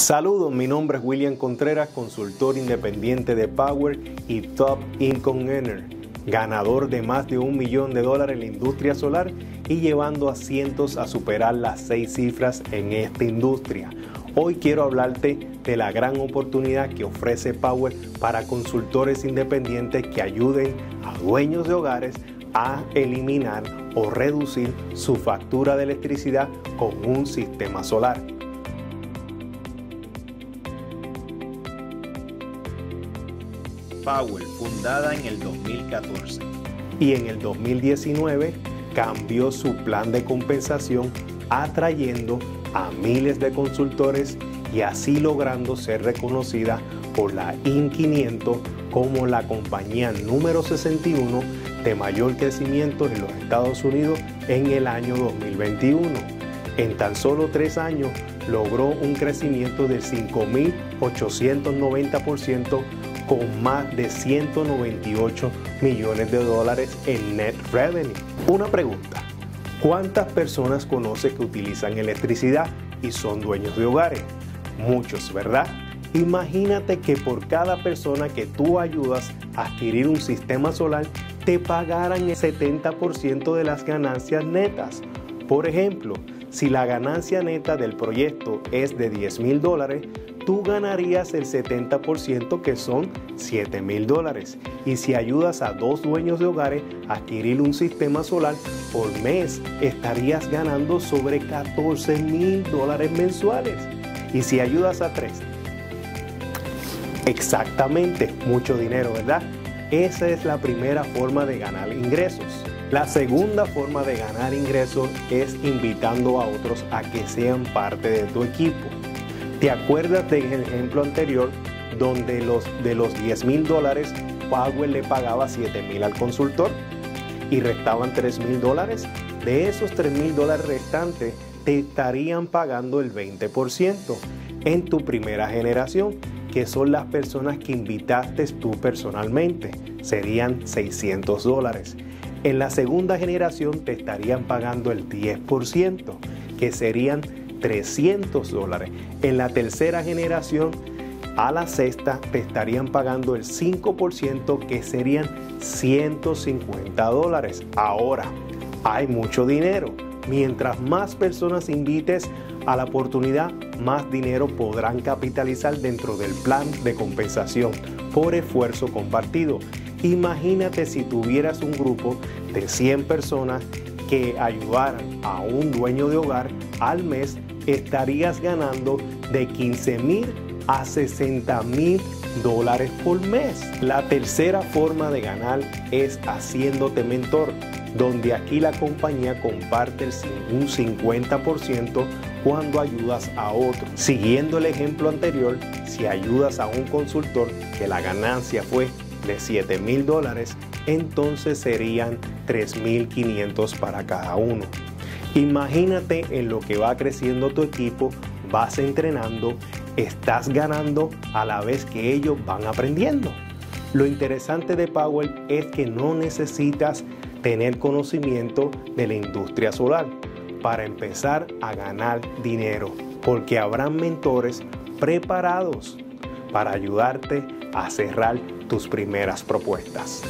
Saludos, mi nombre es William Contreras, consultor independiente de Power y Top Income Earner, ganador de más de un millón de dólares en la industria solar y llevando a cientos a superar las seis cifras en esta industria. Hoy quiero hablarte de la gran oportunidad que ofrece Power para consultores independientes que ayuden a dueños de hogares a eliminar o reducir su factura de electricidad con un sistema solar. Power, fundada en el 2014. Y en el 2019 cambió su plan de compensación atrayendo a miles de consultores y así logrando ser reconocida por la IN 500 como la compañía número 61 de mayor crecimiento en los Estados Unidos en el año 2021. En tan solo tres años logró un crecimiento del 5.890% con más de 198 millones de dólares en net revenue. Una pregunta, ¿cuántas personas conoce que utilizan electricidad y son dueños de hogares? Muchos, ¿verdad? Imagínate que por cada persona que tú ayudas a adquirir un sistema solar, te pagaran el 70% de las ganancias netas. Por ejemplo, si la ganancia neta del proyecto es de 10 mil dólares, tú ganarías el 70% que son 7 mil dólares. Y si ayudas a dos dueños de hogares a adquirir un sistema solar por mes, estarías ganando sobre 14 mil dólares mensuales. Y si ayudas a tres, exactamente, mucho dinero, ¿verdad? Esa es la primera forma de ganar ingresos. La segunda forma de ganar ingresos es invitando a otros a que sean parte de tu equipo. ¿Te acuerdas del ejemplo anterior donde los, de los 10 mil dólares Power le pagaba 7 mil al consultor y restaban 3 mil dólares? De esos 3 mil dólares restantes te estarían pagando el 20% en tu primera generación, que son las personas que invitaste tú personalmente. Serían 600 dólares. En la segunda generación te estarían pagando el 10%, que serían 300 dólares. En la tercera generación, a la sexta, te estarían pagando el 5%, que serían 150 dólares. Ahora, hay mucho dinero. Mientras más personas invites a la oportunidad, más dinero podrán capitalizar dentro del plan de compensación por esfuerzo compartido. Imagínate si tuvieras un grupo de 100 personas que ayudaran a un dueño de hogar al mes, estarías ganando de 15 mil a 60 mil dólares por mes. La tercera forma de ganar es haciéndote mentor, donde aquí la compañía comparte un 50% cuando ayudas a otro. Siguiendo el ejemplo anterior, si ayudas a un consultor que la ganancia fue de 7 mil dólares, entonces serían 3.500 para cada uno. Imagínate en lo que va creciendo tu equipo, vas entrenando, estás ganando a la vez que ellos van aprendiendo. Lo interesante de Powell es que no necesitas tener conocimiento de la industria solar para empezar a ganar dinero, porque habrán mentores preparados para ayudarte a cerrar tus primeras propuestas.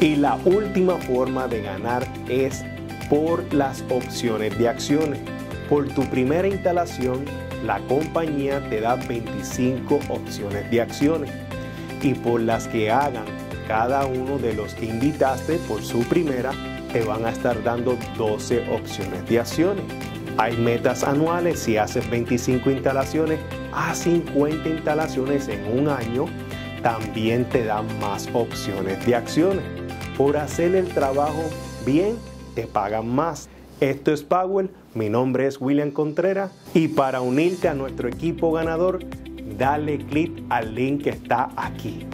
Y la última forma de ganar es por las opciones de acciones. Por tu primera instalación, la compañía te da 25 opciones de acciones y por las que hagan cada uno de los que invitaste por su primera, te van a estar dando 12 opciones de acciones. Hay metas anuales, si haces 25 instalaciones, a 50 instalaciones en un año, también te dan más opciones de acciones. Por hacer el trabajo bien, te pagan más. Esto es Powell, mi nombre es William Contreras y para unirte a nuestro equipo ganador, dale clic al link que está aquí.